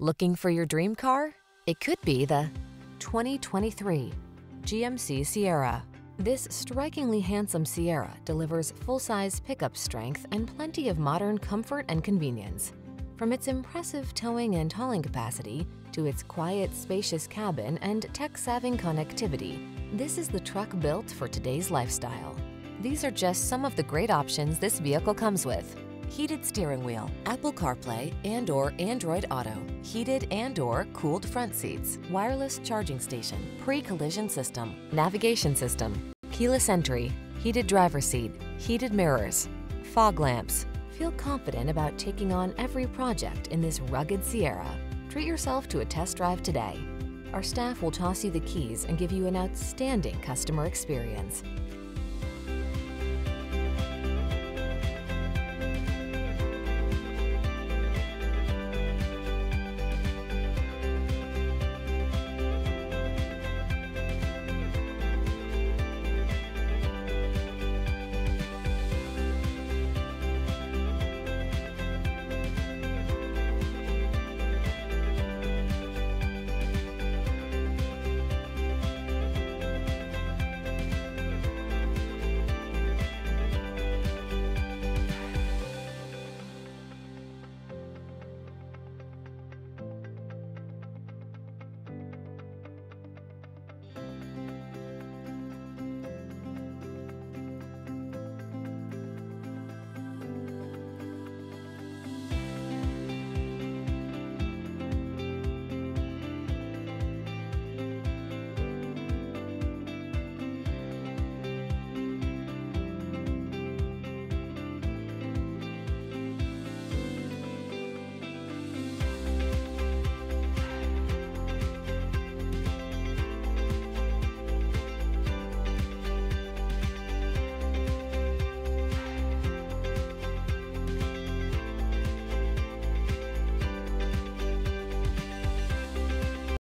Looking for your dream car? It could be the 2023 GMC Sierra. This strikingly handsome Sierra delivers full-size pickup strength and plenty of modern comfort and convenience. From its impressive towing and hauling capacity to its quiet, spacious cabin and tech-savvy connectivity, this is the truck built for today's lifestyle. These are just some of the great options this vehicle comes with heated steering wheel, Apple CarPlay and or Android Auto, heated and or cooled front seats, wireless charging station, pre-collision system, navigation system, keyless entry, heated driver seat, heated mirrors, fog lamps. Feel confident about taking on every project in this rugged Sierra. Treat yourself to a test drive today. Our staff will toss you the keys and give you an outstanding customer experience.